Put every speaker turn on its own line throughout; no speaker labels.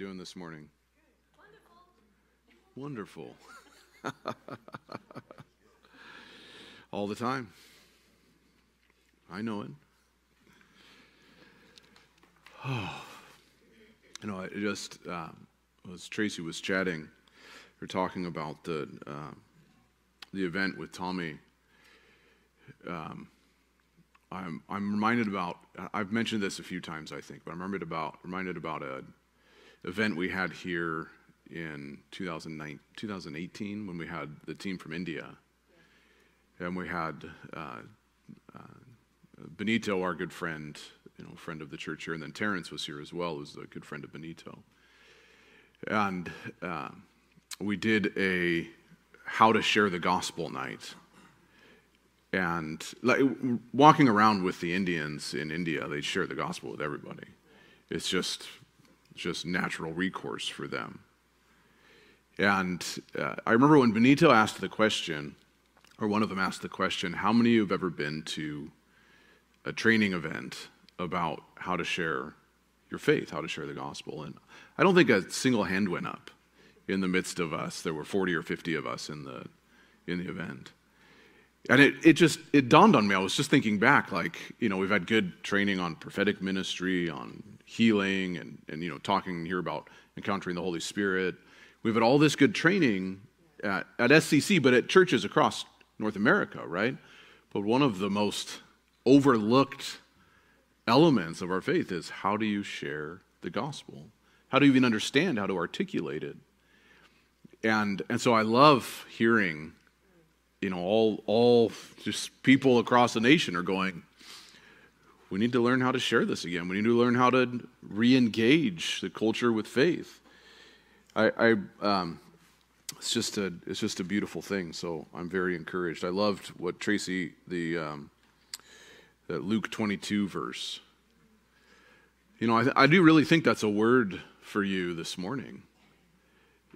doing this morning? Wonderful. All the time. I know it. Oh. You know, I just, uh, as Tracy was chatting, we are talking about the, uh, the event with Tommy. Um, I'm, I'm reminded about, I've mentioned this a few times, I think, but I'm reminded about, reminded about an event we had here in 2009, 2018 when we had the team from India. And we had uh, uh, Benito, our good friend, you know, friend of the church here, and then Terrence was here as well, who's a good friend of Benito. And uh, we did a how to share the gospel night. And like, walking around with the Indians in India, they share the gospel with everybody. It's just, just natural recourse for them. And uh, I remember when Benito asked the question, or one of them asked the question, How many of you have ever been to a training event about how to share your faith, how to share the gospel? And I don't think a single hand went up in the midst of us. There were 40 or 50 of us in the, in the event. And it, it just, it dawned on me. I was just thinking back, like, you know, we've had good training on prophetic ministry, on healing, and, and you know, talking here about encountering the Holy Spirit. We've had all this good training at, at SCC, but at churches across North America, right? But one of the most overlooked elements of our faith is how do you share the gospel? How do you even understand how to articulate it? And, and so I love hearing, you know, all, all just people across the nation are going, we need to learn how to share this again. We need to learn how to re engage the culture with faith. I, I um, it's just a it's just a beautiful thing. So I'm very encouraged. I loved what Tracy the, um, the Luke 22 verse. You know, I, I do really think that's a word for you this morning.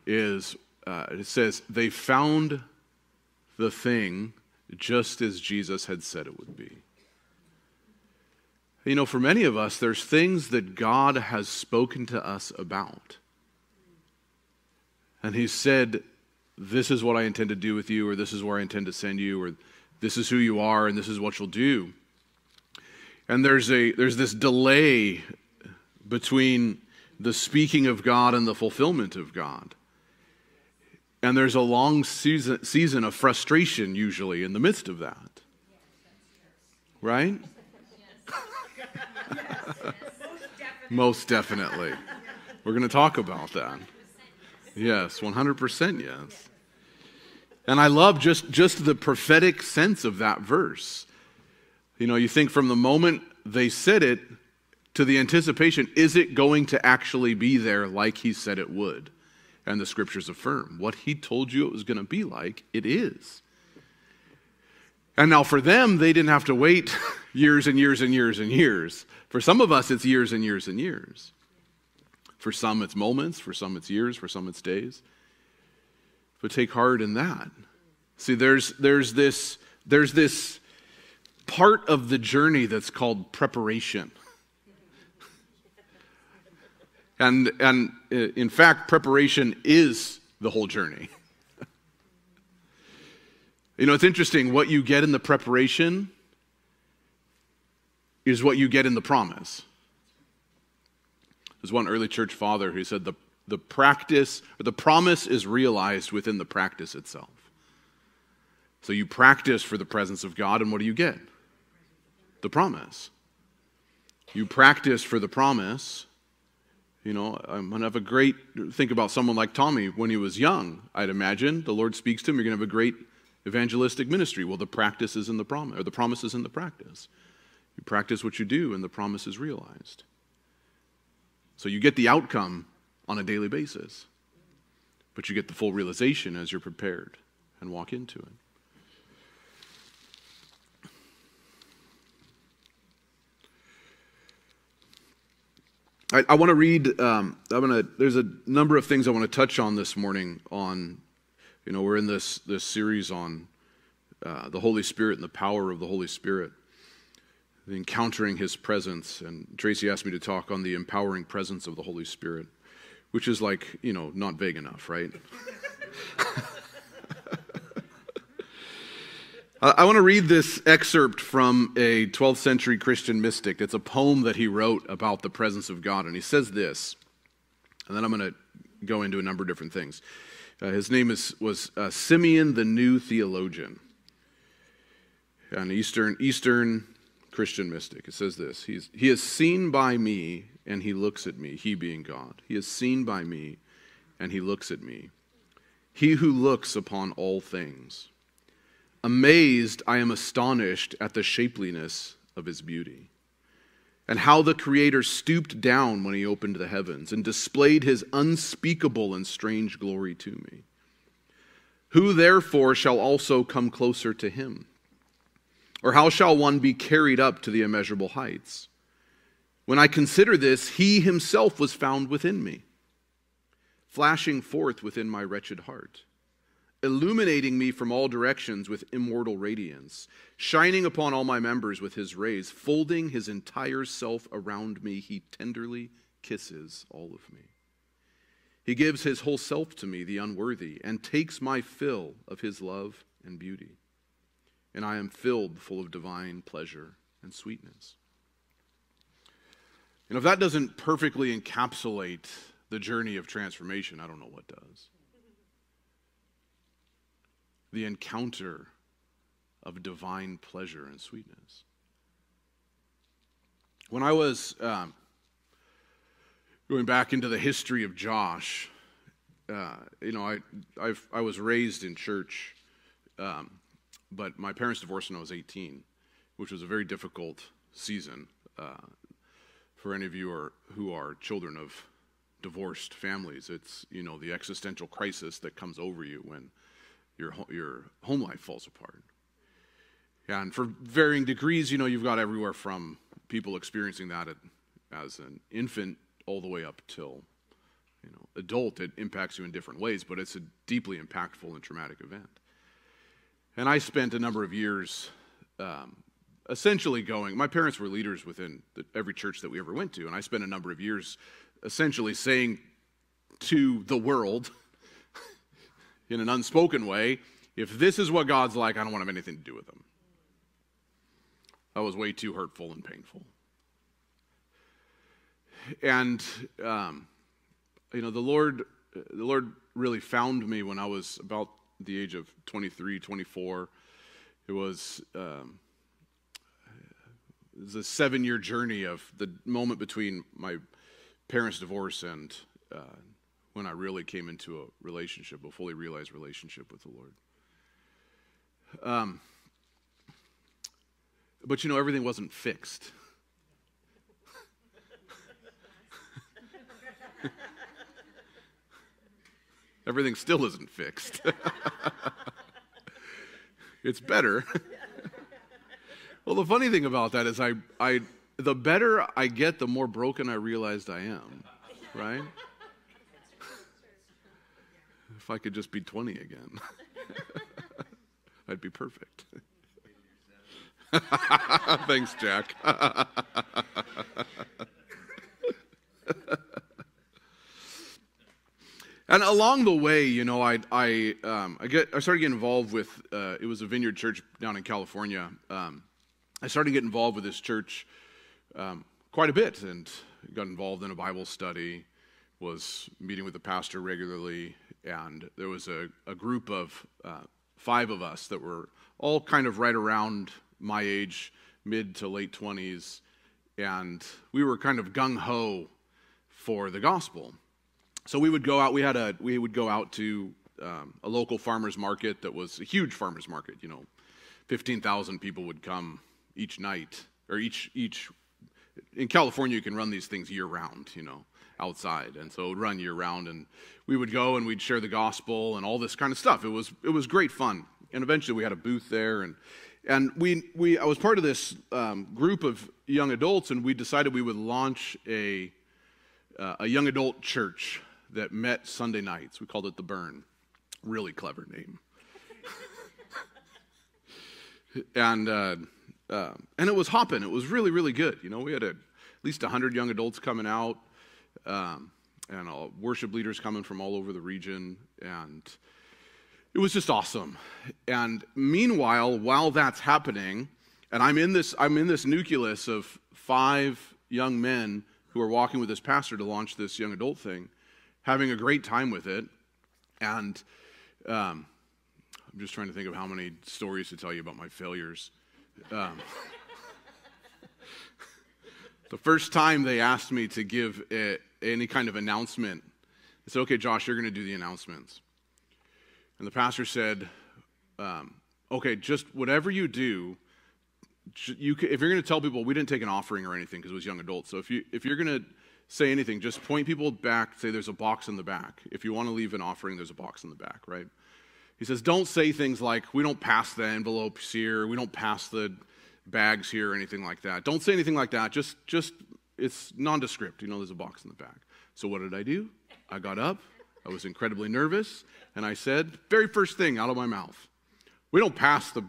Is uh, it says, they found the thing just as Jesus had said it would be. You know, for many of us, there's things that God has spoken to us about. And He said, This is what I intend to do with you, or this is where I intend to send you, or this is who you are, and this is what you'll do. And there's, a, there's this delay between the speaking of God and the fulfillment of God. And there's a long season, season of frustration usually in the midst of that. Right? Most definitely. We're going to talk about that. Yes, 100% yes. And I love just, just the prophetic sense of that verse. You know, you think from the moment they said it to the anticipation, is it going to actually be there like he said it would? and the scriptures affirm. What he told you it was going to be like, it is. And now for them, they didn't have to wait years and years and years and years. For some of us, it's years and years and years. For some, it's moments. For some, it's years. For some, it's days. But take heart in that. See, there's, there's, this, there's this part of the journey that's called preparation. And, and uh, in fact, preparation is the whole journey. You know, it's interesting. What you get in the preparation is what you get in the promise. There's one early church father who said the, the practice, or the promise is realized within the practice itself. So you practice for the presence of God, and what do you get? The promise. You practice for the promise, you know, I'm going to have a great, think about someone like Tommy when he was young, I'd imagine. The Lord speaks to him, you're going to have a great evangelistic ministry. Well, the practice is in the promise, or the promise is in the practice. You practice what you do, and the promise is realized. So you get the outcome on a daily basis, but you get the full realization as you're prepared and walk into it. I, I want to read. Um, I'm gonna. There's a number of things I want to touch on this morning. On, you know, we're in this this series on uh, the Holy Spirit and the power of the Holy Spirit. encountering his presence. And Tracy asked me to talk on the empowering presence of the Holy Spirit, which is like, you know, not vague enough, right? I want to read this excerpt from a 12th century Christian mystic. It's a poem that he wrote about the presence of God. And he says this, and then I'm going to go into a number of different things. Uh, his name is, was uh, Simeon the New Theologian, an Eastern, Eastern Christian mystic. It says this He's, He is seen by me, and he looks at me, he being God. He is seen by me, and he looks at me. He who looks upon all things. Amazed, I am astonished at the shapeliness of his beauty, and how the Creator stooped down when he opened the heavens and displayed his unspeakable and strange glory to me. Who therefore shall also come closer to him? Or how shall one be carried up to the immeasurable heights? When I consider this, he himself was found within me, flashing forth within my wretched heart illuminating me from all directions with immortal radiance, shining upon all my members with his rays, folding his entire self around me, he tenderly kisses all of me. He gives his whole self to me, the unworthy, and takes my fill of his love and beauty. And I am filled full of divine pleasure and sweetness. And if that doesn't perfectly encapsulate the journey of transformation, I don't know what does the encounter of divine pleasure and sweetness. When I was um, going back into the history of Josh, uh, you know, I, I've, i was raised in church, um, but my parents divorced when I was 18, which was a very difficult season uh, for any of you are, who are children of divorced families. It's, you know, the existential crisis that comes over you when your, your home life falls apart. Yeah, and for varying degrees, you know, you've got everywhere from people experiencing that at, as an infant all the way up till, you know, adult. It impacts you in different ways, but it's a deeply impactful and traumatic event. And I spent a number of years um, essentially going, my parents were leaders within the, every church that we ever went to, and I spent a number of years essentially saying to the world, in an unspoken way, if this is what God's like, I don't want to have anything to do with him. That was way too hurtful and painful. And, um, you know, the Lord, the Lord really found me when I was about the age of 23, 24. It was, um, it was a seven year journey of the moment between my parents' divorce and uh, when I really came into a relationship, a fully realized relationship with the Lord. Um, but you know, everything wasn't fixed. everything still isn't fixed. it's better. well, the funny thing about that is, I, I, the better I get, the more broken I realized I am, right? If I could just be 20 again, I'd be perfect. Thanks, Jack. and along the way, you know, I I um, I get I started getting involved with uh, it was a vineyard church down in California. Um, I started getting involved with this church um, quite a bit, and got involved in a Bible study. Was meeting with the pastor regularly, and there was a, a group of uh, five of us that were all kind of right around my age, mid to late 20s, and we were kind of gung ho for the gospel. So we would go out. We had a we would go out to um, a local farmers market that was a huge farmers market. You know, fifteen thousand people would come each night or each each. In California, you can run these things year round. You know, outside, and so it would run year round. And we would go and we'd share the gospel and all this kind of stuff. It was it was great fun. And eventually, we had a booth there, and and we we I was part of this um, group of young adults, and we decided we would launch a uh, a young adult church that met Sunday nights. We called it the Burn. Really clever name. and uh, um, and it was hopping. It was really, really good. You know, we had a, at least 100 young adults coming out, um, and uh, worship leaders coming from all over the region, and it was just awesome. And meanwhile, while that's happening, and I'm in this, I'm in this nucleus of five young men who are walking with this pastor to launch this young adult thing, having a great time with it, and um, I'm just trying to think of how many stories to tell you about my failures. Um, the first time they asked me to give a, any kind of announcement, they said, Okay, Josh, you're going to do the announcements. And the pastor said, um, Okay, just whatever you do, you, if you're going to tell people, we didn't take an offering or anything because it was young adults. So if, you, if you're going to say anything, just point people back, say there's a box in the back. If you want to leave an offering, there's a box in the back, right? He says, don't say things like, we don't pass the envelopes here, we don't pass the bags here, or anything like that. Don't say anything like that. Just, just, it's nondescript. You know, there's a box in the back. So what did I do? I got up, I was incredibly nervous, and I said, very first thing out of my mouth, we don't pass the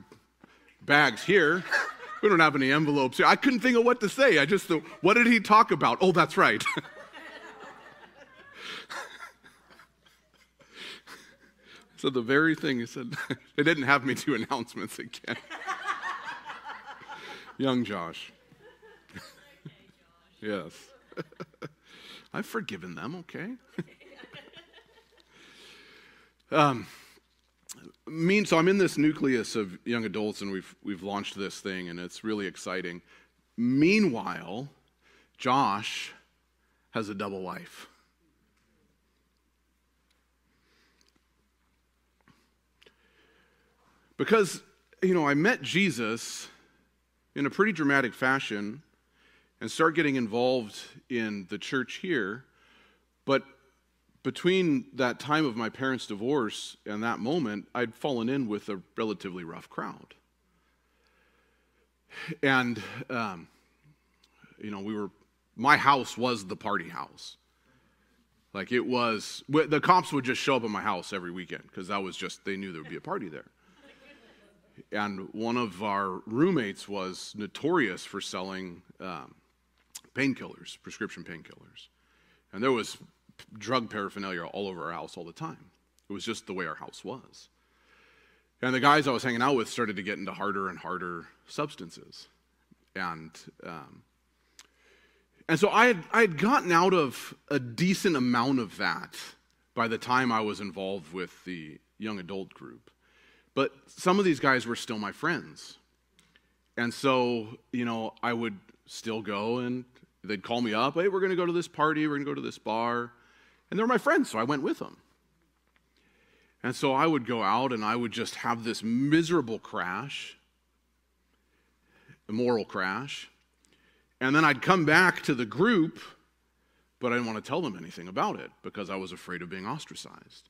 bags here. We don't have any envelopes here. I couldn't think of what to say. I just thought, what did he talk about? Oh, that's right. So the very thing he said, they didn't have me do announcements again. Young Josh. yes. I've forgiven them, okay? um, mean, so I'm in this nucleus of young adults, and we've we've launched this thing, and it's really exciting. Meanwhile, Josh has a double life. Because, you know, I met Jesus in a pretty dramatic fashion and start getting involved in the church here. But between that time of my parents' divorce and that moment, I'd fallen in with a relatively rough crowd. And, um, you know, we were, my house was the party house. Like it was, the cops would just show up at my house every weekend because that was just, they knew there would be a party there and one of our roommates was notorious for selling um, painkillers, prescription painkillers. And there was drug paraphernalia all over our house all the time. It was just the way our house was. And the guys I was hanging out with started to get into harder and harder substances. And, um, and so I had, I had gotten out of a decent amount of that by the time I was involved with the young adult group. But some of these guys were still my friends. And so, you know, I would still go and they'd call me up, hey, we're going to go to this party, we're going to go to this bar. And they're my friends, so I went with them. And so I would go out and I would just have this miserable crash, moral crash. And then I'd come back to the group, but I didn't want to tell them anything about it because I was afraid of being ostracized.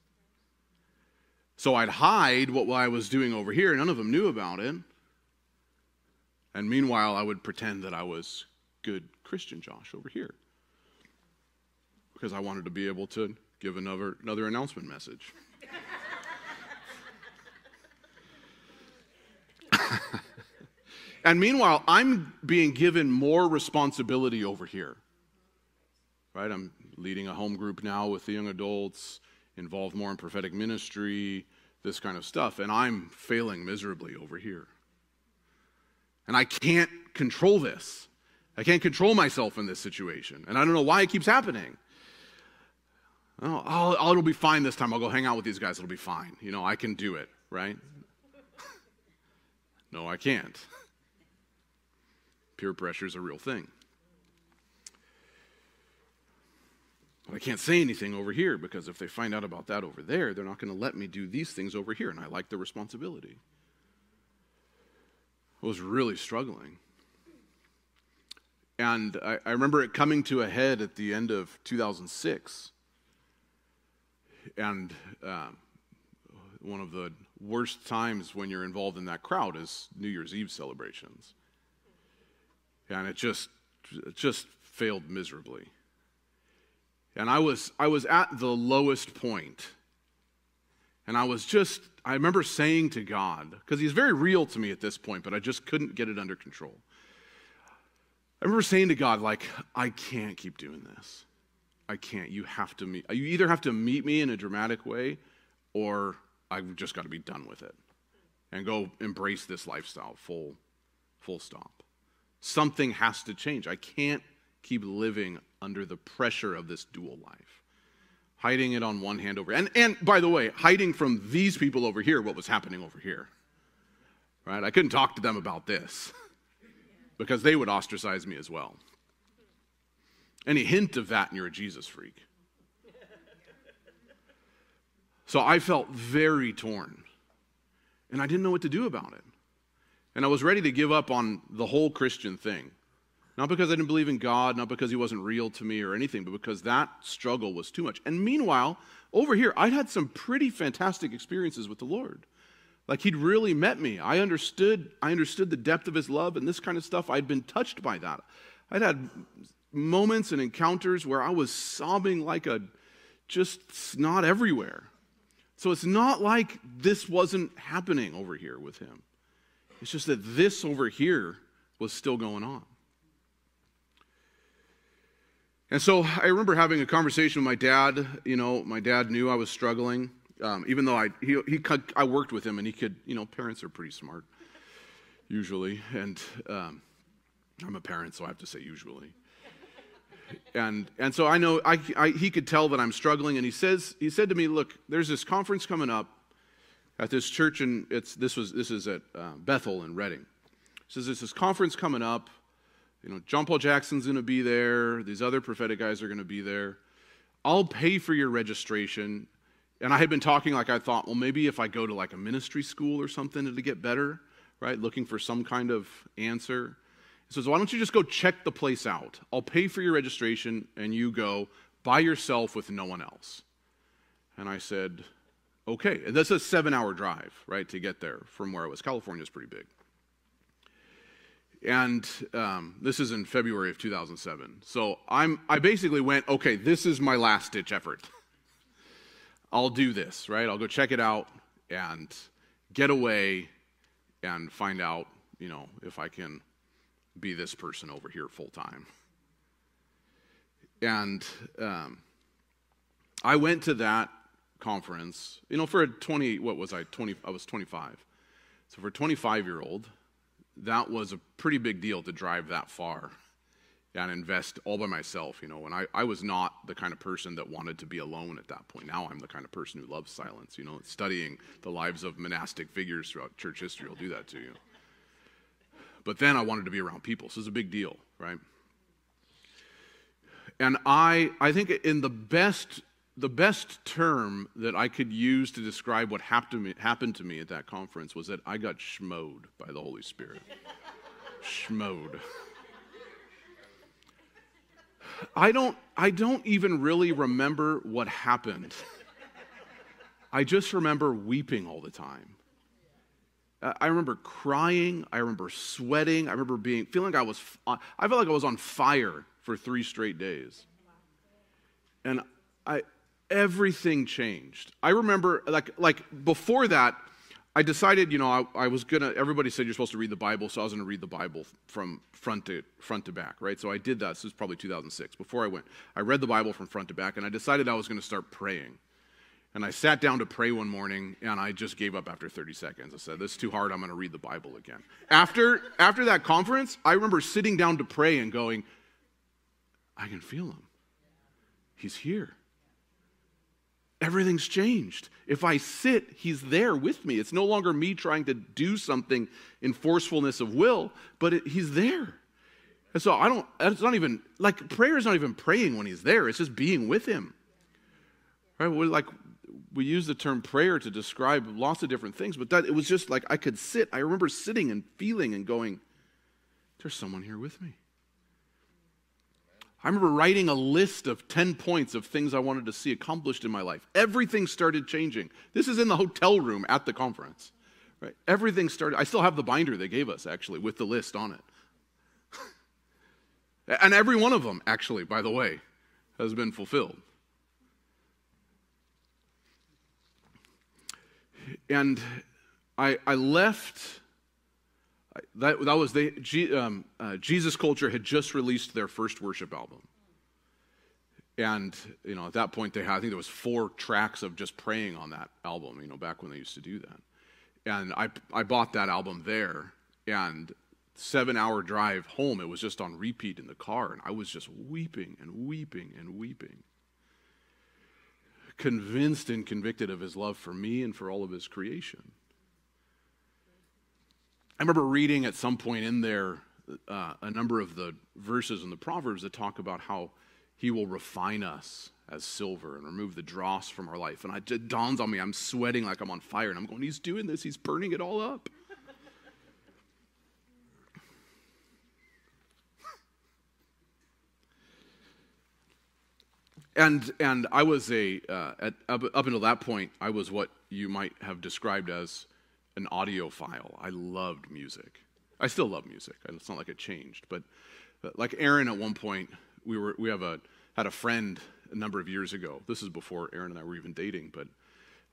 So I'd hide what I was doing over here. None of them knew about it. And meanwhile, I would pretend that I was good Christian Josh over here. Because I wanted to be able to give another, another announcement message. and meanwhile, I'm being given more responsibility over here. Right? I'm leading a home group now with the young adults involved more in prophetic ministry, this kind of stuff, and I'm failing miserably over here. And I can't control this. I can't control myself in this situation. And I don't know why it keeps happening. Oh, I'll, it'll be fine this time. I'll go hang out with these guys. It'll be fine. You know, I can do it, right? no, I can't. Peer pressure is a real thing. I can't say anything over here because if they find out about that over there, they're not going to let me do these things over here. And I like the responsibility. I was really struggling. And I, I remember it coming to a head at the end of 2006. And um, one of the worst times when you're involved in that crowd is New Year's Eve celebrations. And it just, it just failed miserably. And I was, I was at the lowest point. And I was just, I remember saying to God, because He's very real to me at this point, but I just couldn't get it under control. I remember saying to God, like, I can't keep doing this. I can't. You have to meet, you either have to meet me in a dramatic way or I've just got to be done with it and go embrace this lifestyle full, full stop. Something has to change. I can't keep living under the pressure of this dual life. Hiding it on one hand over. And, and by the way, hiding from these people over here what was happening over here. Right? I couldn't talk to them about this because they would ostracize me as well. Any hint of that, and you're a Jesus freak. So I felt very torn. And I didn't know what to do about it. And I was ready to give up on the whole Christian thing. Not because I didn't believe in God, not because He wasn't real to me or anything, but because that struggle was too much. And meanwhile, over here, I'd had some pretty fantastic experiences with the Lord. Like He'd really met me. I understood, I understood the depth of His love and this kind of stuff. I'd been touched by that. I'd had moments and encounters where I was sobbing like a just snot everywhere. So it's not like this wasn't happening over here with him. It's just that this over here was still going on. And so I remember having a conversation with my dad. You know, my dad knew I was struggling, um, even though I, he, he, I worked with him and he could, you know, parents are pretty smart, usually. And um, I'm a parent, so I have to say usually and and so I know I, I, he could tell that I'm struggling, and he says he said to me, "Look, there's this conference coming up at this church, and it's this was this is at uh, Bethel in Redding. He says there's this conference coming up. You know, John Paul Jackson's going to be there. These other prophetic guys are going to be there. I'll pay for your registration. And I had been talking like I thought, well, maybe if I go to like a ministry school or something, it'll get better, right? Looking for some kind of answer. He says, Why don't you just go check the place out? I'll pay for your registration and you go by yourself with no one else. And I said, Okay. And that's a seven hour drive, right, to get there from where I was. California is pretty big. And um, this is in February of 2007. So I'm, I basically went, okay, this is my last ditch effort. I'll do this, right? I'll go check it out and get away and find out, you know, if I can be this person over here full time. And um, I went to that conference, you know, for a 20, what was I, 20, I was 25. So for a 25 year old, that was a pretty big deal to drive that far and invest all by myself, you know. And I, I was not the kind of person that wanted to be alone at that point. Now I'm the kind of person who loves silence, you know, studying the lives of monastic figures throughout church history will do that to you. But then I wanted to be around people. So it's a big deal, right? And I, I think in the best, the best term that I could use to describe what happened to me, at that conference was that I got schmoed by the Holy Spirit. schmoed. I don't, I don't even really remember what happened. I just remember weeping all the time. I remember crying. I remember sweating. I remember being feeling like I was. I felt like I was on fire for three straight days, and I everything changed. I remember like like before that, I decided you know I, I was gonna. Everybody said you're supposed to read the Bible, so I was gonna read the Bible from front to front to back, right? So I did that. This was probably 2006. Before I went, I read the Bible from front to back, and I decided I was gonna start praying. And I sat down to pray one morning and I just gave up after 30 seconds. I said, This is too hard. I'm to read the Bible again. After, after that conference, I remember sitting down to pray and going, I can feel him. He's here. Everything's changed. If I sit, he's there with me. It's no longer me trying to do something in forcefulness of will, but it, he's there. And so I don't, it's not even, like, prayer is not even praying when he's there, it's just being with him. Right? We're like, we use the term prayer to describe lots of different things, but that it was just like I could sit. I remember sitting and feeling and going, there's someone here with me. I remember writing a list of 10 points of things I wanted to see accomplished in my life. Everything started changing. This is in the hotel room at the conference. Right? Everything started. I still have the binder they gave us, actually, with the list on it. and every one of them, actually, by the way, has been fulfilled. and I, I left. That, that was the um, uh, Jesus Culture had just released their first worship album, and you know at that point they had I think there was four tracks of just praying on that album. You know back when they used to do that, and I I bought that album there, and seven hour drive home it was just on repeat in the car, and I was just weeping and weeping and weeping convinced and convicted of his love for me and for all of his creation. I remember reading at some point in there uh, a number of the verses in the Proverbs that talk about how he will refine us as silver and remove the dross from our life. And it dawns on me, I'm sweating like I'm on fire, and I'm going, He's doing this, He's burning it all up. and and I was a uh, at, up, up until that point, I was what you might have described as an audiophile. I loved music. I still love music. It's not like it changed, but like Aaron, at one point, we were we have a had a friend a number of years ago. This is before Aaron and I were even dating, but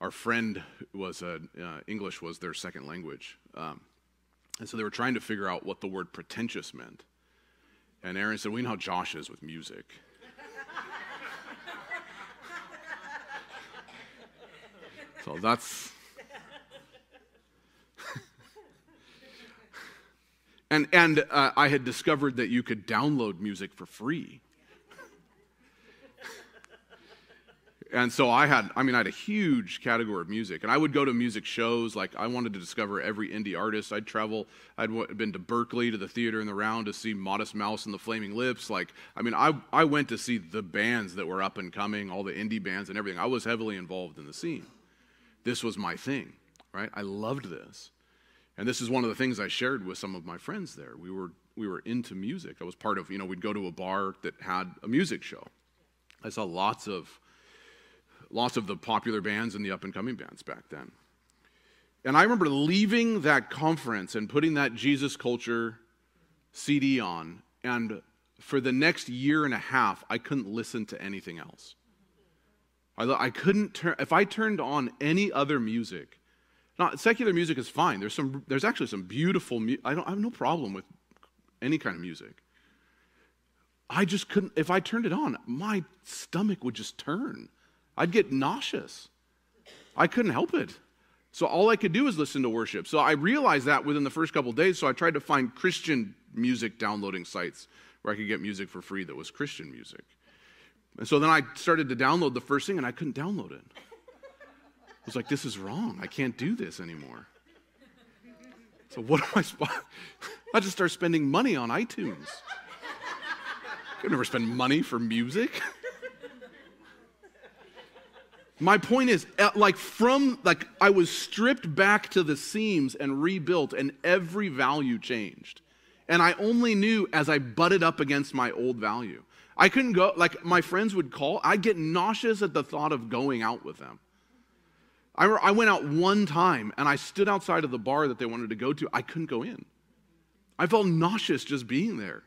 our friend was a, uh, English was their second language, um, and so they were trying to figure out what the word pretentious meant. And Aaron said, "We know how Josh is with music." So that's. And and uh, I had discovered that you could download music for free. and so I had, I mean, I had a huge category of music, and I would go to music shows. Like I wanted to discover every indie artist. I'd travel. I'd w- been to Berkeley to the theater in the round to see Modest Mouse and the Flaming Lips. Like I mean, I I went to see the bands that were up and coming, all the indie bands and everything. I was heavily involved in the scene this was my thing, right? I loved this. And this is one of the things I shared with some of my friends there. We were, we were into music. I was part of, you know, we'd go to a bar that had a music show. I saw lots of, lots of the popular bands and the up and coming bands back then. And I remember leaving that conference and putting that Jesus Culture CD on, and for the next year and a half, I couldn't listen to anything else. I, I couldn't turn, if I turned on any other music, not, secular music is fine. There's, some, there's actually some beautiful, mu- I, don't, I have no problem with any kind of music. I just couldn't, if I turned it on, my stomach would just turn. I'd get nauseous. I couldn't help it. So all I could do was listen to worship. So I realized that within the first couple days. So I tried to find Christian music downloading sites where I could get music for free that was Christian music. And so then I started to download the first thing and I couldn't download it. I was like, this is wrong. I can't do this anymore. So what am I I just start spending money on iTunes. I never spend money for music. My point is, eh, like, from, like, I was stripped back to the seams and rebuilt, and every value changed. And I only knew as I butted up against my old value. I couldn't go, like, my friends would call. I'd get nauseous at the thought of going out with them. I, I went out one time and I stood outside of the bar that they wanted to go to. I couldn't go in. I felt nauseous just being there.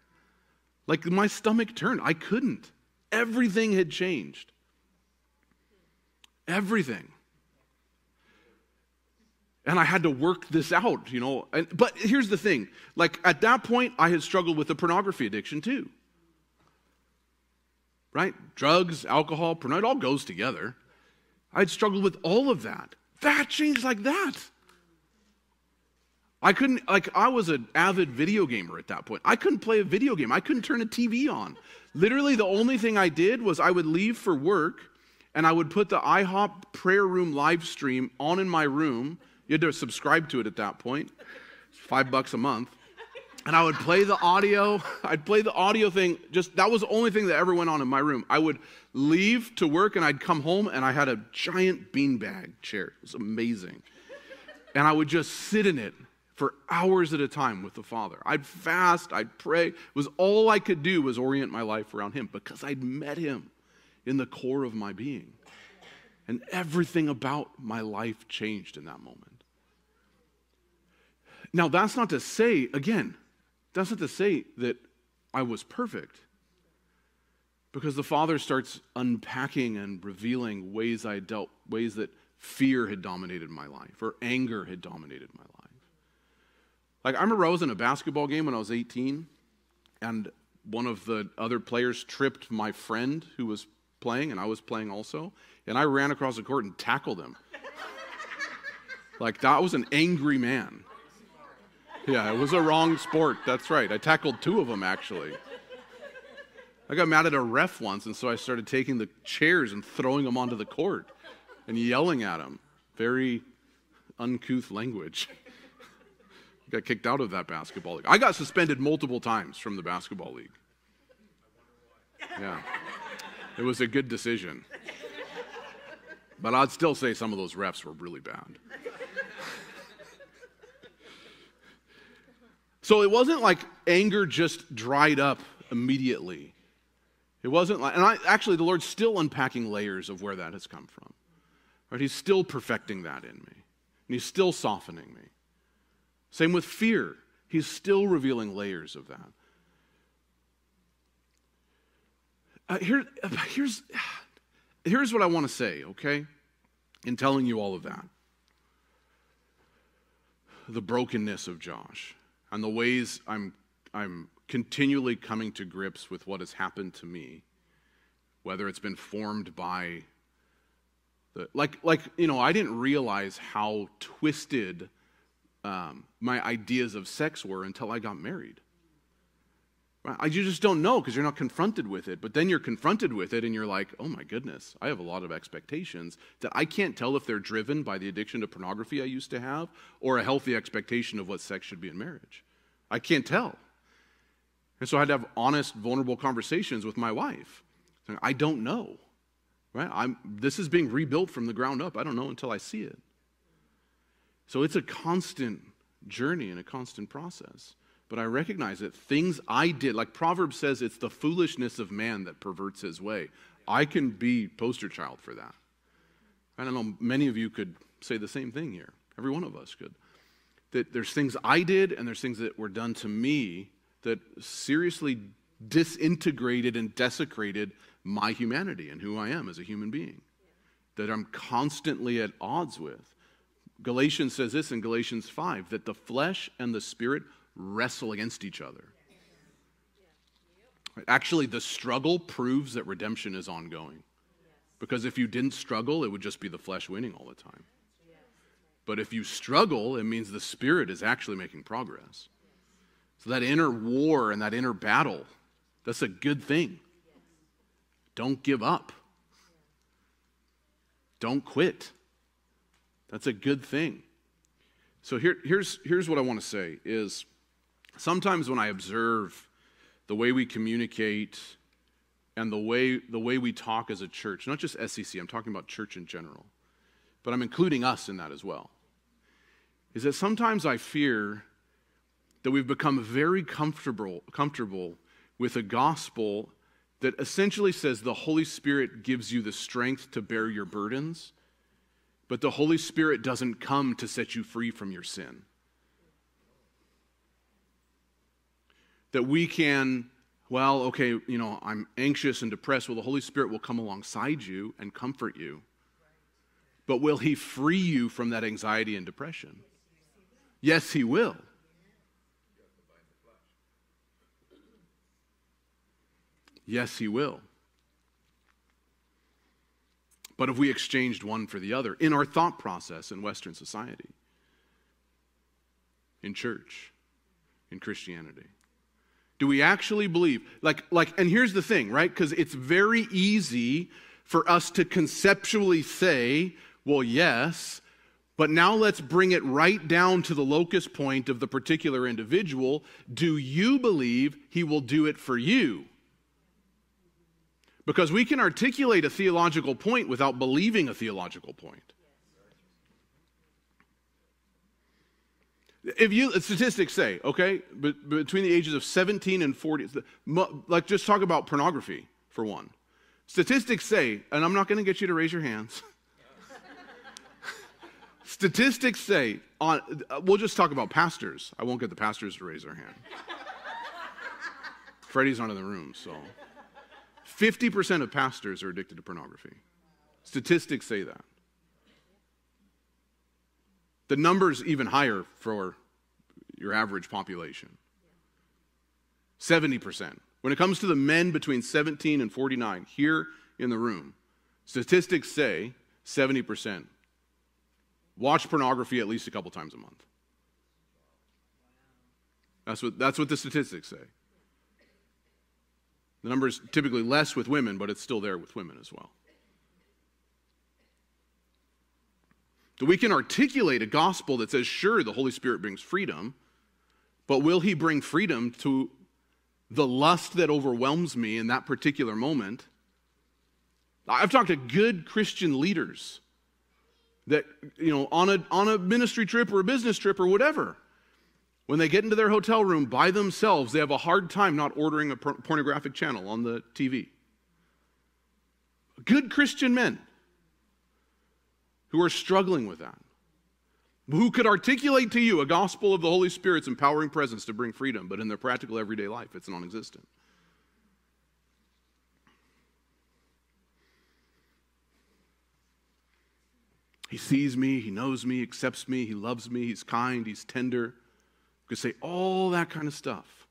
Like my stomach turned. I couldn't. Everything had changed. Everything. And I had to work this out, you know. And, but here's the thing like at that point, I had struggled with a pornography addiction too right? Drugs, alcohol, porn, it all goes together. I'd struggled with all of that. That changed like that. I couldn't, like, I was an avid video gamer at that point. I couldn't play a video game, I couldn't turn a TV on. Literally, the only thing I did was I would leave for work and I would put the IHOP prayer room live stream on in my room. You had to subscribe to it at that point, five bucks a month and I would play the audio. I'd play the audio thing. Just that was the only thing that ever went on in my room. I would leave to work and I'd come home and I had a giant beanbag chair. It was amazing. And I would just sit in it for hours at a time with the Father. I'd fast, I'd pray. It was all I could do was orient my life around him because I'd met him in the core of my being. And everything about my life changed in that moment. Now, that's not to say, again, that's not to say that I was perfect. Because the Father starts unpacking and revealing ways I dealt, ways that fear had dominated my life or anger had dominated my life. Like, I remember I was in a basketball game when I was 18, and one of the other players tripped my friend who was playing, and I was playing also, and I ran across the court and tackled him. like, that was an angry man. Yeah, it was a wrong sport. That's right. I tackled two of them, actually. I got mad at a ref once, and so I started taking the chairs and throwing them onto the court and yelling at him. Very uncouth language. got kicked out of that basketball league. I got suspended multiple times from the basketball league. Yeah. It was a good decision. But I'd still say some of those refs were really bad. So it wasn't like anger just dried up immediately. It wasn't like, and I, actually, the Lord's still unpacking layers of where that has come from. Right? He's still perfecting that in me, and He's still softening me. Same with fear. He's still revealing layers of that. Uh, here, here's, here's what I want to say, okay? In telling you all of that the brokenness of Josh and the ways I'm, I'm continually coming to grips with what has happened to me, whether it's been formed by the, like, like, you know, I didn't realize how twisted um, my ideas of sex were until I got married. You just don't know because you're not confronted with it. But then you're confronted with it and you're like, oh my goodness, I have a lot of expectations that I can't tell if they're driven by the addiction to pornography I used to have or a healthy expectation of what sex should be in marriage. I can't tell. And so I had to have honest, vulnerable conversations with my wife. I don't know. Right? I'm, this is being rebuilt from the ground up. I don't know until I see it. So it's a constant journey and a constant process. But I recognize that things I did, like Proverbs says, it's the foolishness of man that perverts his way. I can be poster child for that. I don't know, many of you could say the same thing here. Every one of us could. That there's things I did and there's things that were done to me that seriously disintegrated and desecrated my humanity and who I am as a human being. That I'm constantly at odds with. Galatians says this in Galatians 5 that the flesh and the spirit wrestle against each other. Actually, the struggle proves that redemption is ongoing. Because if you didn't struggle, it would just be the flesh winning all the time. But if you struggle, it means the spirit is actually making progress. So that inner war and that inner battle, that's a good thing. Don't give up. Don't quit. That's a good thing. So here, here's, here's what I want to say is sometimes when I observe the way we communicate and the way, the way we talk as a church, not just SCC, I'm talking about church in general, but I'm including us in that as well, is that sometimes I fear that we've become very comfortable, comfortable with a gospel that essentially says the Holy Spirit gives you the strength to bear your burdens but the Holy Spirit doesn't come to set you free from your sin. That we can, well, okay, you know, I'm anxious and depressed. Well, the Holy Spirit will come alongside you and comfort you. But will He free you from that anxiety and depression? Yes, He will. Yes, He will. But have we exchanged one for the other in our thought process in Western society, in church, in Christianity? Do we actually believe? Like, like, and here's the thing, right? Because it's very easy for us to conceptually say, well, yes, but now let's bring it right down to the locus point of the particular individual. Do you believe he will do it for you? Because we can articulate a theological point without believing a theological point. If you, statistics say, okay, between the ages of 17 and 40, like just talk about pornography for one. Statistics say, and I'm not going to get you to raise your hands. Statistics say, on, we'll just talk about pastors. I won't get the pastors to raise their hand. Freddie's not in the room, so. 50% of pastors are addicted to pornography. Statistics say that. The number's even higher for your average population 70%. When it comes to the men between 17 and 49 here in the room, statistics say 70% watch pornography at least a couple times a month. That's what, that's what the statistics say. The number is typically less with women, but it's still there with women as well. So we can articulate a gospel that says, sure, the Holy Spirit brings freedom, but will He bring freedom to the lust that overwhelms me in that particular moment? I've talked to good Christian leaders that, you know, on a, on a ministry trip or a business trip or whatever, when they get into their hotel room by themselves, they have a hard time not ordering a pornographic channel on the TV. Good Christian men who are struggling with that, who could articulate to you a gospel of the Holy Spirit's empowering presence to bring freedom, but in their practical everyday life, it's non existent. He sees me, he knows me, accepts me, he loves me, he's kind, he's tender. You could say all that kind of stuff.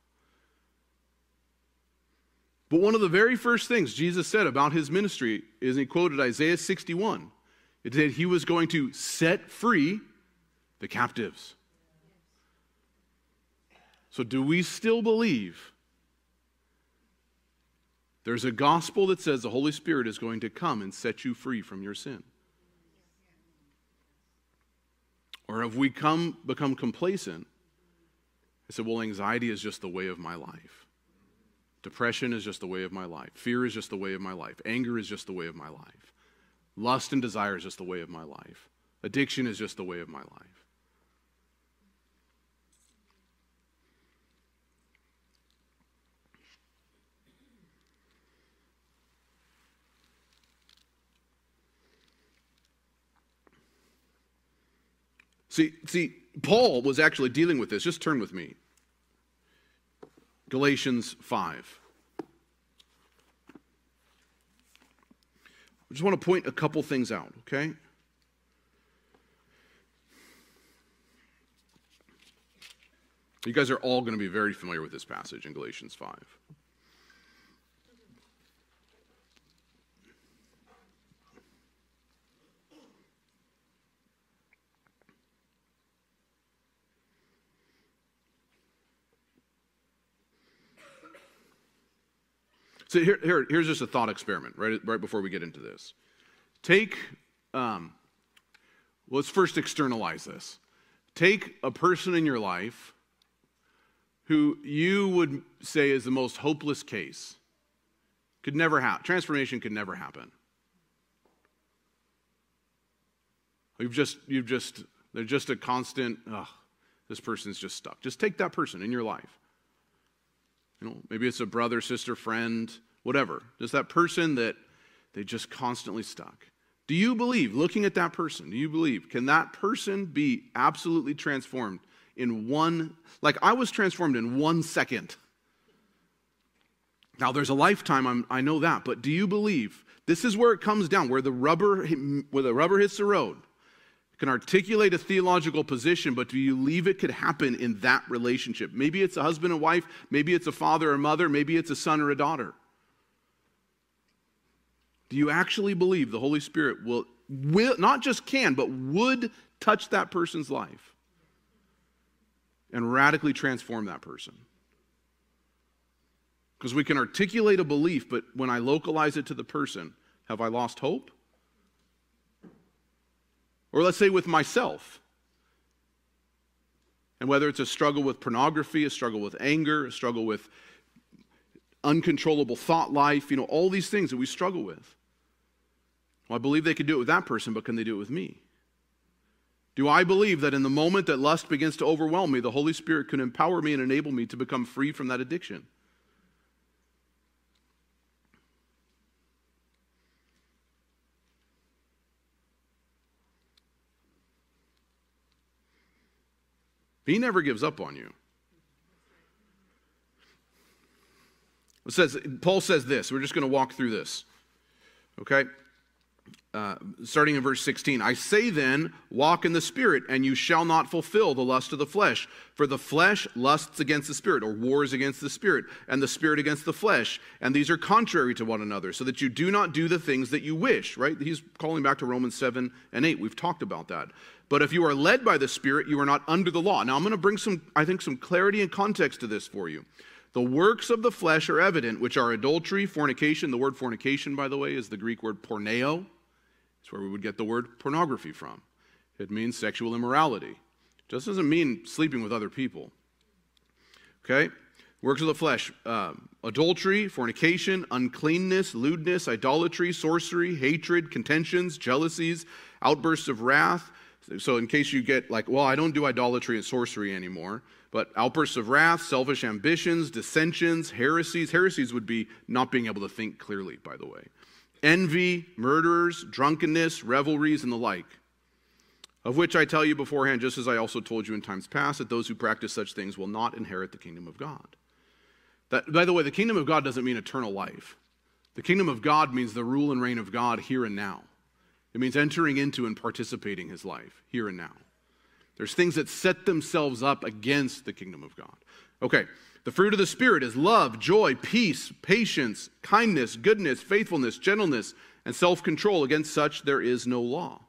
But one of the very first things Jesus said about his ministry is he quoted Isaiah 61. It said he was going to set free the captives. So, do we still believe there's a gospel that says the Holy Spirit is going to come and set you free from your sin? Or have we come, become complacent I said, well, anxiety is just the way of my life. Depression is just the way of my life. Fear is just the way of my life. Anger is just the way of my life. Lust and desire is just the way of my life. Addiction is just the way of my life. See, see, Paul was actually dealing with this. Just turn with me. Galatians 5. I just want to point a couple things out, okay? You guys are all going to be very familiar with this passage in Galatians 5. So here, here, here's just a thought experiment right, right before we get into this. Take, um, let's first externalize this. Take a person in your life who you would say is the most hopeless case. Could never happen. Transformation could never happen. You've just, you've just, they're just a constant, ugh, this person's just stuck. Just take that person in your life. You know, maybe it's a brother, sister, friend, whatever. Just that person that they just constantly stuck. Do you believe, looking at that person, do you believe, can that person be absolutely transformed in one, like I was transformed in one second? Now, there's a lifetime, I'm, i know that, but do you believe this is where it comes down, where the rubber, where the rubber hits the road? Can articulate a theological position, but do you believe it could happen in that relationship? Maybe it's a husband and wife, maybe it's a father or mother, maybe it's a son or a daughter. Do you actually believe the Holy Spirit will, will not just can, but would touch that person's life and radically transform that person? Because we can articulate a belief, but when I localize it to the person, have I lost hope? Or let's say with myself. And whether it's a struggle with pornography, a struggle with anger, a struggle with uncontrollable thought life, you know, all these things that we struggle with. Well, I believe they could do it with that person, but can they do it with me? Do I believe that in the moment that lust begins to overwhelm me, the Holy Spirit can empower me and enable me to become free from that addiction? He never gives up on you. It says, Paul says this. We're just going to walk through this. Okay? Uh, starting in verse 16 I say then, walk in the Spirit, and you shall not fulfill the lust of the flesh. For the flesh lusts against the Spirit, or wars against the Spirit, and the Spirit against the flesh. And these are contrary to one another, so that you do not do the things that you wish, right? He's calling back to Romans 7 and 8. We've talked about that. But if you are led by the Spirit, you are not under the law. Now, I'm going to bring some, I think, some clarity and context to this for you. The works of the flesh are evident, which are adultery, fornication. The word fornication, by the way, is the Greek word porneia. It's where we would get the word pornography from. It means sexual immorality. It just doesn't mean sleeping with other people. Okay? Works of the flesh uh, adultery, fornication, uncleanness, lewdness, idolatry, sorcery, hatred, contentions, jealousies, outbursts of wrath. So, in case you get like, well, I don't do idolatry and sorcery anymore, but outbursts of wrath, selfish ambitions, dissensions, heresies. Heresies would be not being able to think clearly, by the way. Envy, murderers, drunkenness, revelries, and the like. Of which I tell you beforehand, just as I also told you in times past, that those who practice such things will not inherit the kingdom of God. That, by the way, the kingdom of God doesn't mean eternal life. The kingdom of God means the rule and reign of God here and now. It means entering into and participating his life here and now. There's things that set themselves up against the kingdom of God. Okay, the fruit of the Spirit is love, joy, peace, patience, kindness, goodness, faithfulness, gentleness, and self control. Against such there is no law.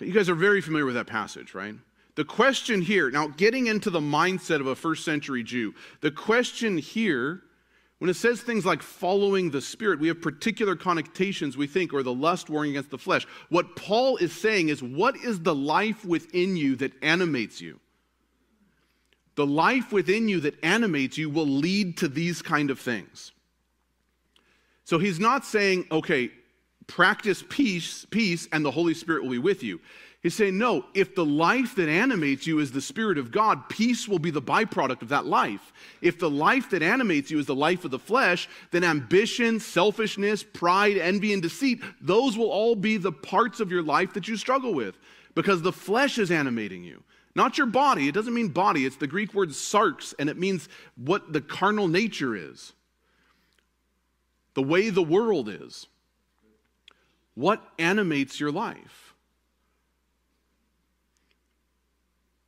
You guys are very familiar with that passage, right? The question here, now getting into the mindset of a first century Jew, the question here when it says things like following the Spirit, we have particular connotations, we think, or the lust warring against the flesh. What Paul is saying is, what is the life within you that animates you? The life within you that animates you will lead to these kind of things. So he's not saying, okay, practice peace, peace, and the Holy Spirit will be with you. He's saying, no, if the life that animates you is the Spirit of God, peace will be the byproduct of that life. If the life that animates you is the life of the flesh, then ambition, selfishness, pride, envy, and deceit, those will all be the parts of your life that you struggle with because the flesh is animating you. Not your body. It doesn't mean body, it's the Greek word sarx, and it means what the carnal nature is, the way the world is. What animates your life?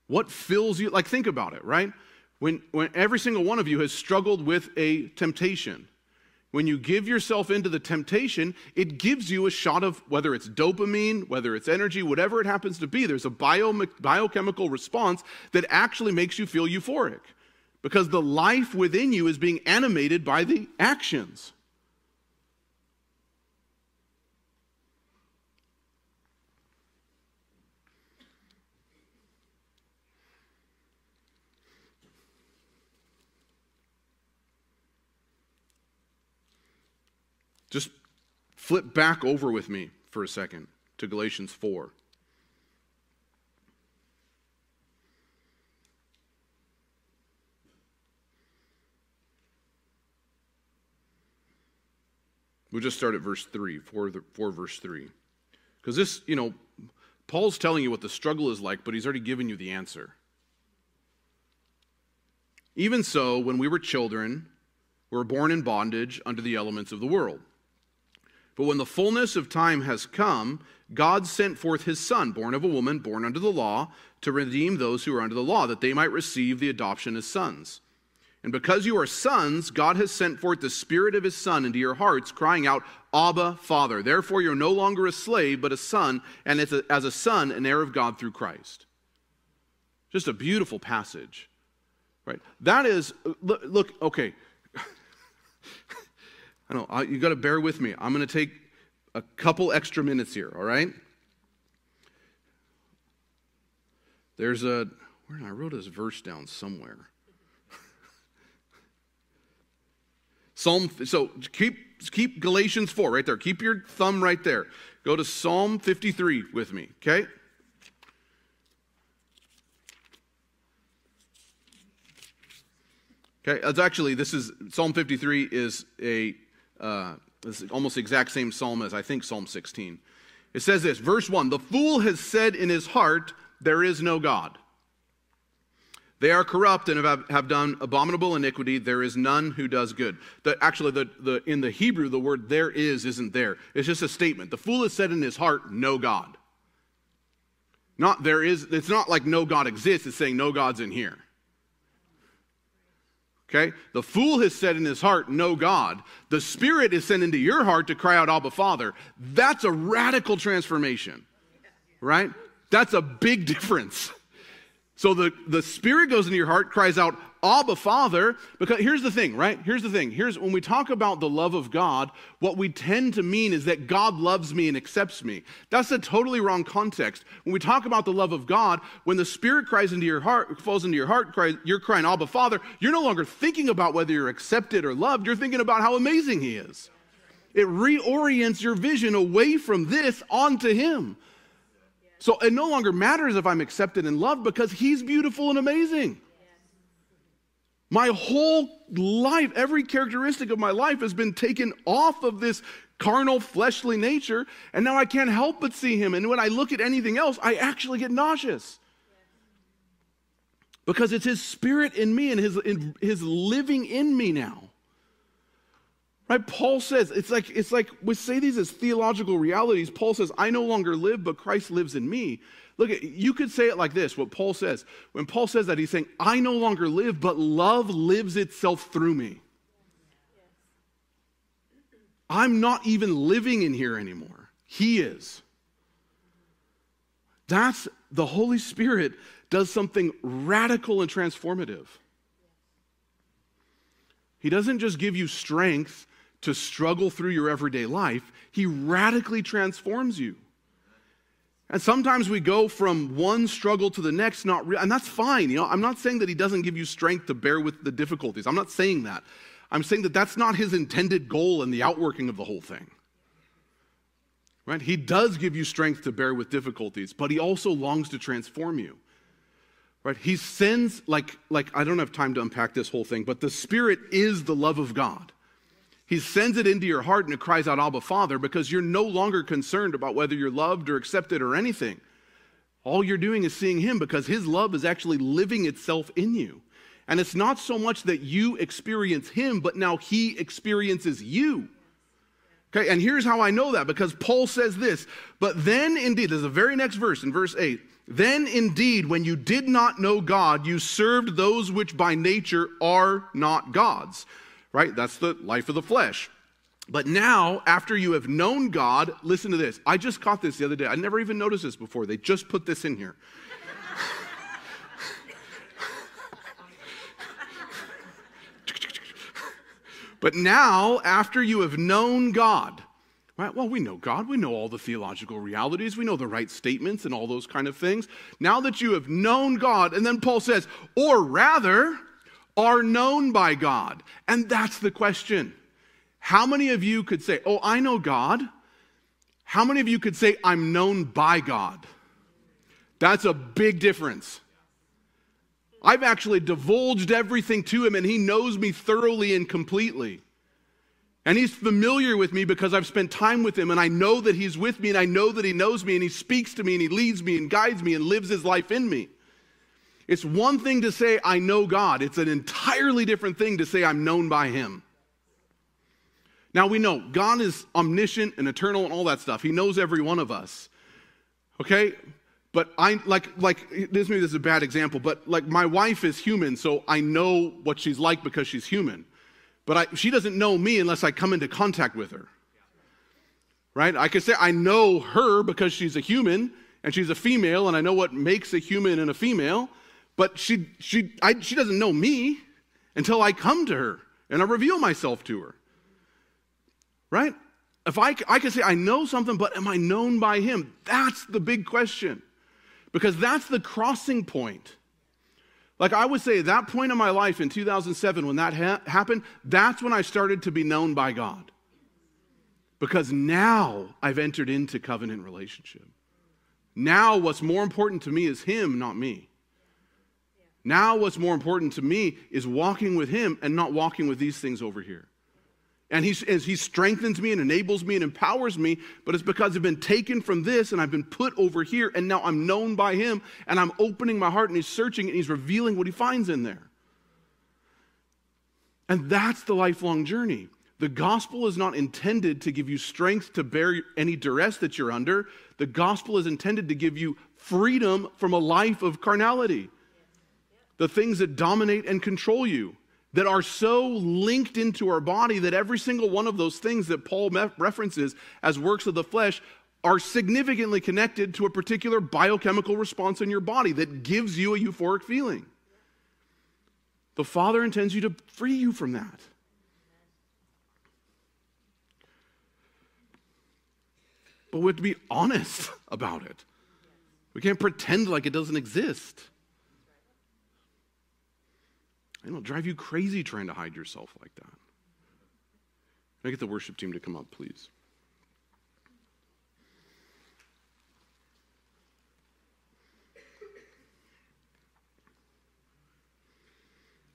What fills you? Like, think about it, right? When, when every single one of you has struggled with a temptation, when you give yourself into the temptation, it gives you a shot of whether it's dopamine, whether it's energy, whatever it happens to be. There's a bio, biochemical response that actually makes you feel euphoric because the life within you is being animated by the actions. Just flip back over with me for a second to Galatians 4. We'll just start at verse 3, 4, 4 verse 3. Because this, you know, Paul's telling you what the struggle is like, but he's already given you the answer. Even so, when we were children, we were born in bondage under the elements of the world. But when the fullness of time has come, God sent forth his Son, born of a woman, born under the law, to redeem those who are under the law, that they might receive the adoption as sons. And because you are sons, God has sent forth the Spirit of his Son into your hearts, crying out, Abba, Father. Therefore, you're no longer a slave, but a son, and as a, as a son, an heir of God through Christ. Just a beautiful passage. Right? That is, uh, look, look okay. I know, you got to bear with me. I'm going to take a couple extra minutes here, all right? There's a, where I wrote this verse down somewhere. Psalm, so keep, keep Galatians 4 right there. Keep your thumb right there. Go to Psalm 53 with me, okay? Okay, that's actually, this is, Psalm 53 is a uh, almost the exact same psalm as I think Psalm 16. It says this, verse 1 The fool has said in his heart, There is no God. They are corrupt and have, have done abominable iniquity. There is none who does good. The, actually, the, the, in the Hebrew, the word there is isn't there. It's just a statement. The fool has said in his heart, no God. Not there is, it's not like no God exists, it's saying no God's in here. Okay? The fool has said in his heart, No God. The Spirit is sent into your heart to cry out, Abba, Father. That's a radical transformation, right? That's a big difference. So the, the Spirit goes into your heart, cries out, Abba, Father. Because here's the thing, right? Here's the thing. Here's when we talk about the love of God, what we tend to mean is that God loves me and accepts me. That's a totally wrong context. When we talk about the love of God, when the Spirit cries into your heart, falls into your heart, cries, you're crying, Abba, Father, you're no longer thinking about whether you're accepted or loved. You're thinking about how amazing He is. It reorients your vision away from this onto Him. So it no longer matters if I'm accepted and loved because he's beautiful and amazing. My whole life, every characteristic of my life has been taken off of this carnal, fleshly nature, and now I can't help but see him. And when I look at anything else, I actually get nauseous. Because it's his spirit in me and his, in, his living in me now. Right? Paul says, it's like, it's like we say these as theological realities. Paul says, I no longer live, but Christ lives in me. Look, at, you could say it like this what Paul says. When Paul says that, he's saying, I no longer live, but love lives itself through me. I'm not even living in here anymore. He is. That's the Holy Spirit does something radical and transformative. He doesn't just give you strength to struggle through your everyday life, He radically transforms you. And sometimes we go from one struggle to the next, not re- and that's fine. You know, I'm not saying that He doesn't give you strength to bear with the difficulties. I'm not saying that. I'm saying that that's not His intended goal and the outworking of the whole thing. Right? He does give you strength to bear with difficulties, but He also longs to transform you. Right? He sends like like I don't have time to unpack this whole thing, but the Spirit is the love of God. He sends it into your heart and it cries out, Abba, Father, because you're no longer concerned about whether you're loved or accepted or anything. All you're doing is seeing Him because His love is actually living itself in you. And it's not so much that you experience Him, but now He experiences you. Okay, and here's how I know that because Paul says this, but then indeed, there's the very next verse in verse 8. Then indeed, when you did not know God, you served those which by nature are not God's right? That's the life of the flesh. But now, after you have known God, listen to this. I just caught this the other day. I never even noticed this before. They just put this in here. but now, after you have known God, right? Well, we know God. We know all the theological realities. We know the right statements and all those kind of things. Now that you have known God, and then Paul says, or rather, are known by God? And that's the question. How many of you could say, Oh, I know God? How many of you could say, I'm known by God? That's a big difference. I've actually divulged everything to him, and he knows me thoroughly and completely. And he's familiar with me because I've spent time with him, and I know that he's with me, and I know that he knows me, and he speaks to me, and he leads me, and guides me, and lives his life in me. It's one thing to say, I know God. It's an entirely different thing to say, I'm known by Him. Now we know God is omniscient and eternal and all that stuff. He knows every one of us. Okay? But I like like this maybe this is a bad example, but like my wife is human, so I know what she's like because she's human. But I, she doesn't know me unless I come into contact with her. Right? I could say I know her because she's a human and she's a female, and I know what makes a human and a female. But she, she, I, she doesn't know me until I come to her and I reveal myself to her. Right? If I, I can say I know something, but am I known by him? That's the big question. Because that's the crossing point. Like I would say, that point in my life in 2007, when that ha- happened, that's when I started to be known by God. Because now I've entered into covenant relationship. Now, what's more important to me is Him, not me. Now, what's more important to me is walking with Him and not walking with these things over here. And he, he strengthens me and enables me and empowers me, but it's because I've been taken from this and I've been put over here, and now I'm known by him, and I'm opening my heart, and he's searching and he's revealing what he finds in there. And that's the lifelong journey. The gospel is not intended to give you strength to bear any duress that you're under. The gospel is intended to give you freedom from a life of carnality. The things that dominate and control you that are so linked into our body that every single one of those things that Paul references as works of the flesh are significantly connected to a particular biochemical response in your body that gives you a euphoric feeling. The Father intends you to free you from that. But we have to be honest about it. We can't pretend like it doesn't exist. It'll drive you crazy trying to hide yourself like that. Can I get the worship team to come up, please?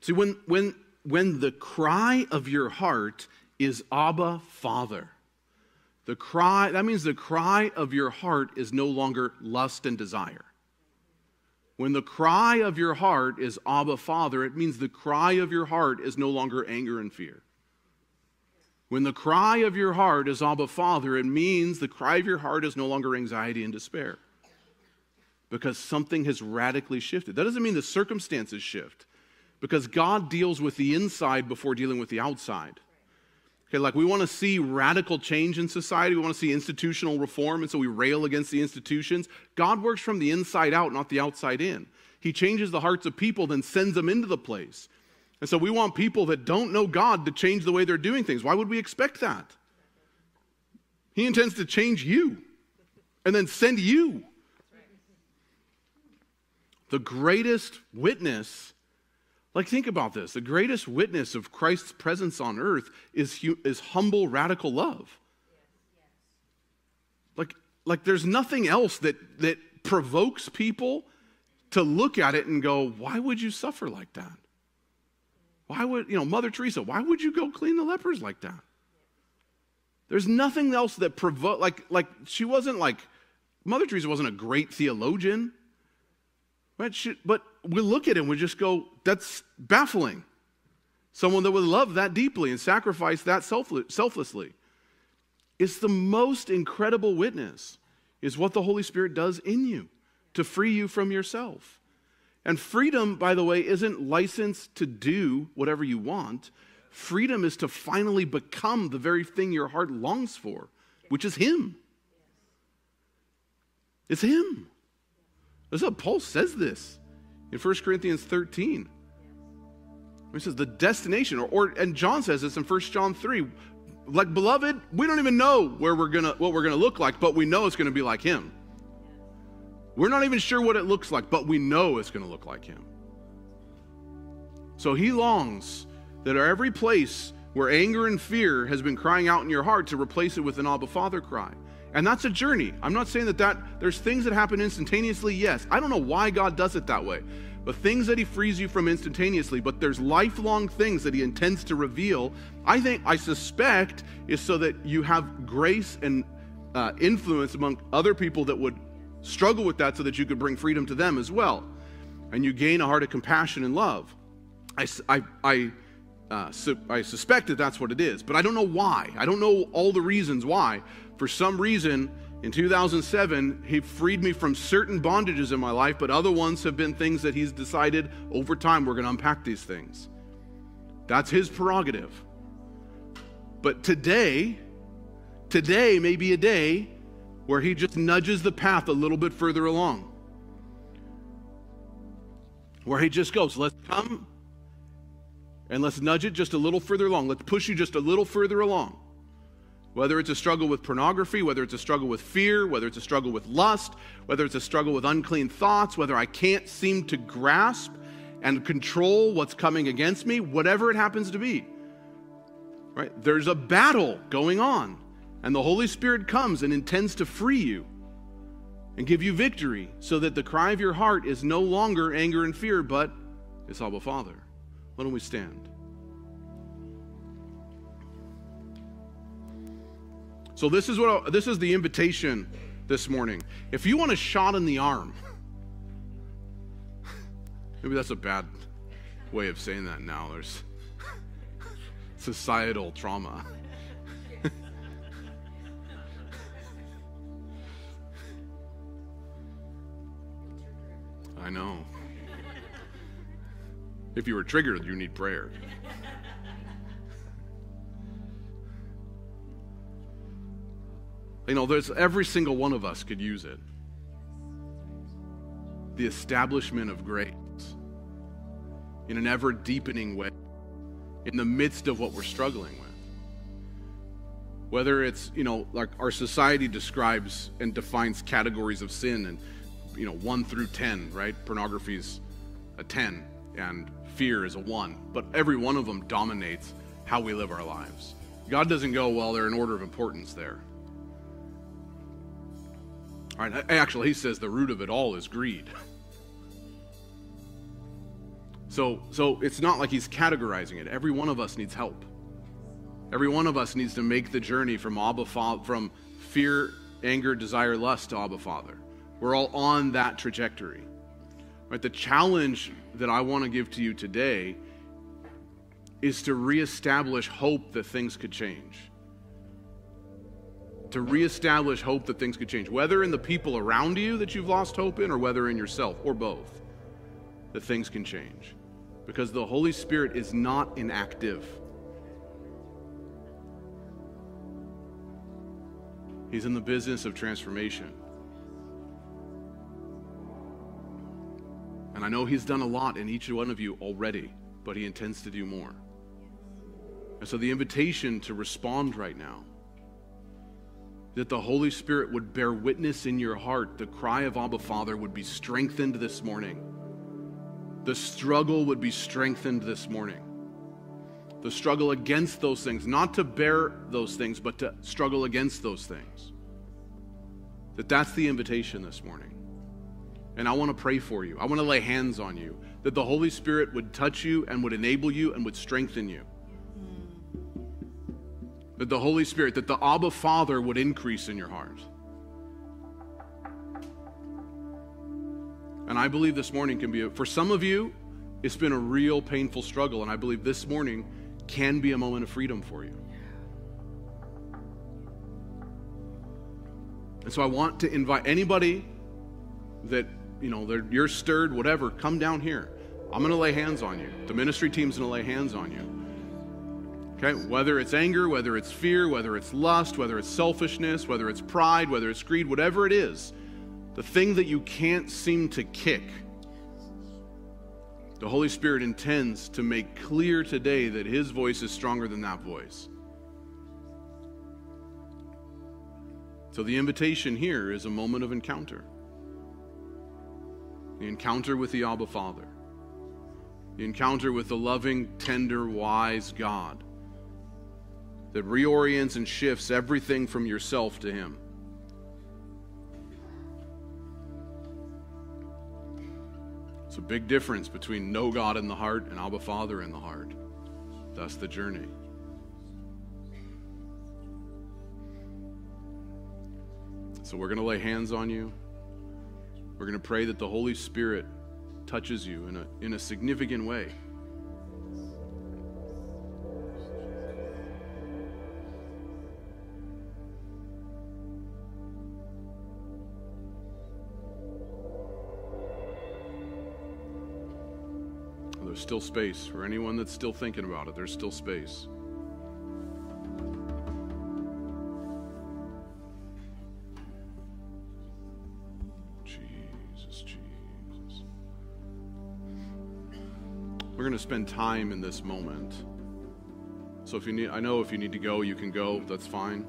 See, when, when, when the cry of your heart is Abba, Father, the cry, that means the cry of your heart is no longer lust and desire. When the cry of your heart is Abba, Father, it means the cry of your heart is no longer anger and fear. When the cry of your heart is Abba, Father, it means the cry of your heart is no longer anxiety and despair. Because something has radically shifted. That doesn't mean the circumstances shift, because God deals with the inside before dealing with the outside. Okay, like we want to see radical change in society. We want to see institutional reform, and so we rail against the institutions. God works from the inside out, not the outside in. He changes the hearts of people, then sends them into the place. And so we want people that don't know God to change the way they're doing things. Why would we expect that? He intends to change you and then send you. The greatest witness like, think about this. The greatest witness of Christ's presence on earth is, is humble, radical love. Like, like, there's nothing else that, that provokes people to look at it and go, why would you suffer like that? Why would, you know, Mother Teresa, why would you go clean the lepers like that? There's nothing else that provoke, like, like, she wasn't like, Mother Teresa wasn't a great theologian. But, but we look at him, we just go, that's baffling. Someone that would love that deeply and sacrifice that selflessly. It's the most incredible witness, is what the Holy Spirit does in you to free you from yourself. And freedom, by the way, isn't license to do whatever you want. Freedom is to finally become the very thing your heart longs for, which is Him. It's Him. This is what Paul says this in 1 Corinthians 13. He says the destination, or, or and John says this in 1 John 3. Like, beloved, we don't even know where we're gonna what we're gonna look like, but we know it's gonna be like him. We're not even sure what it looks like, but we know it's gonna look like him. So he longs that every place where anger and fear has been crying out in your heart to replace it with an Abba Father cry. And that's a journey. I'm not saying that, that there's things that happen instantaneously, yes. I don't know why God does it that way. But things that he frees you from instantaneously, but there's lifelong things that he intends to reveal. I think, I suspect, is so that you have grace and uh, influence among other people that would struggle with that so that you could bring freedom to them as well. And you gain a heart of compassion and love. I, I, I, uh, su- I suspect that that's what it is, but I don't know why. I don't know all the reasons why for some reason, in 2007, he freed me from certain bondages in my life, but other ones have been things that he's decided over time we're going to unpack these things. That's his prerogative. But today, today may be a day where he just nudges the path a little bit further along. Where he just goes, let's come and let's nudge it just a little further along. Let's push you just a little further along. Whether it's a struggle with pornography, whether it's a struggle with fear, whether it's a struggle with lust, whether it's a struggle with unclean thoughts, whether I can't seem to grasp and control what's coming against me, whatever it happens to be. Right? There's a battle going on, and the Holy Spirit comes and intends to free you and give you victory so that the cry of your heart is no longer anger and fear, but it's Abba Father. Why don't we stand? So this is what I, this is the invitation this morning. If you want a shot in the arm, maybe that's a bad way of saying that now. There's societal trauma. I know. If you were triggered, you need prayer. You know, there's every single one of us could use it. The establishment of grace in an ever deepening way in the midst of what we're struggling with. Whether it's, you know, like our society describes and defines categories of sin and, you know, one through 10, right? Pornography's a 10 and fear is a 1. But every one of them dominates how we live our lives. God doesn't go, well, they're in order of importance there. All right, actually, he says the root of it all is greed. So, so it's not like he's categorizing it. Every one of us needs help. Every one of us needs to make the journey from Abba Father, from fear, anger, desire, lust to Abba Father. We're all on that trajectory. Right? The challenge that I want to give to you today is to reestablish hope that things could change. To reestablish hope that things could change, whether in the people around you that you've lost hope in, or whether in yourself, or both, that things can change because the Holy Spirit is not inactive. He's in the business of transformation. And I know He's done a lot in each one of you already, but He intends to do more. And so the invitation to respond right now that the Holy Spirit would bear witness in your heart, the cry of Abba Father would be strengthened this morning the struggle would be strengthened this morning. The struggle against those things, not to bear those things, but to struggle against those things. That that's the invitation this morning. And I want to pray for you. I want to lay hands on you that the Holy Spirit would touch you and would enable you and would strengthen you. That the Holy Spirit, that the Abba Father would increase in your heart. And I believe this morning can be, a, for some of you, it's been a real painful struggle. And I believe this morning can be a moment of freedom for you. And so I want to invite anybody that, you know, you're stirred, whatever, come down here. I'm going to lay hands on you. The ministry team's going to lay hands on you. Okay? Whether it's anger, whether it's fear, whether it's lust, whether it's selfishness, whether it's pride, whether it's greed, whatever it is, the thing that you can't seem to kick. The Holy Spirit intends to make clear today that His voice is stronger than that voice. So the invitation here is a moment of encounter. The encounter with the Abba Father. The encounter with the loving, tender, wise God that reorients and shifts everything from yourself to Him. It's a big difference between know God in the heart and Abba Father in the heart. That's the journey. So we're going to lay hands on you. We're going to pray that the Holy Spirit touches you in a, in a significant way. There's still space for anyone that's still thinking about it. There's still space. Jesus, Jesus. We're going to spend time in this moment. So if you need, I know if you need to go, you can go. That's fine.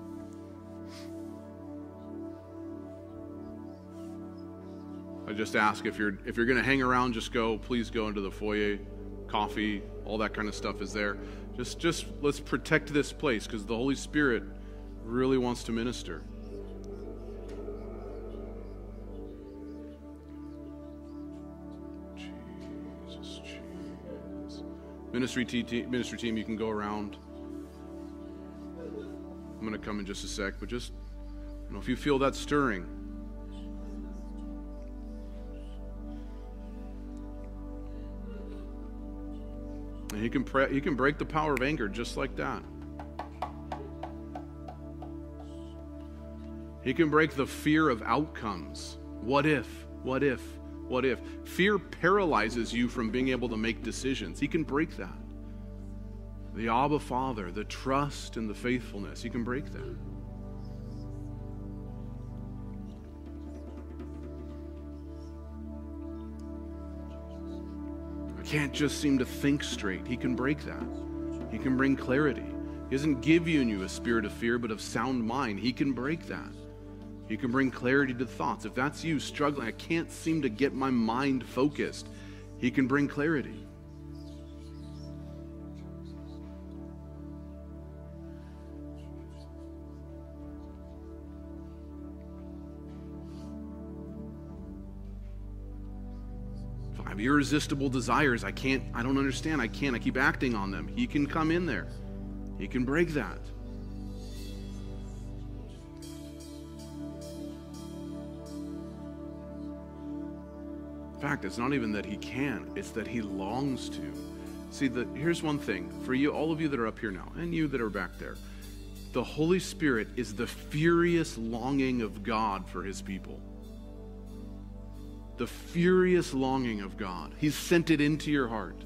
I just ask if you're if you're going to hang around, just go. Please go into the foyer coffee, all that kind of stuff is there. Just, just let's protect this place because the Holy Spirit really wants to minister. Jesus, Jesus. Ministry, te- ministry team, you can go around. I'm going to come in just a sec, but just, you know, if you feel that stirring, can, pray, he can break the power of anger just like that. He can break the fear of outcomes. What if? What if? What if? Fear paralyzes you from being able to make decisions. He can break that. The Abba Father, the trust and the faithfulness, He can break that. Can't just seem to think straight. He can break that. He can bring clarity. He doesn't give you in you a spirit of fear, but of sound mind. He can break that. He can bring clarity to thoughts. If that's you struggling, I can't seem to get my mind focused, He can bring clarity. Have irresistible desires, I can't, I don't understand, I can't, I keep acting on them. He can come in there, He can break that. In fact, it's not even that he can, it's that he longs to. See, the, here's one thing for you, all of you that are up here now, and you that are back there. The Holy Spirit is the furious longing of God for his people. The furious longing of God. He's sent it into your heart.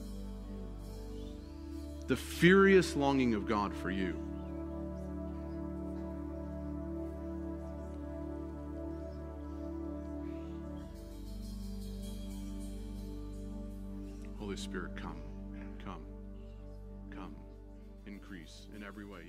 The furious longing of God for you. Holy Spirit, come, come, come, increase in every way.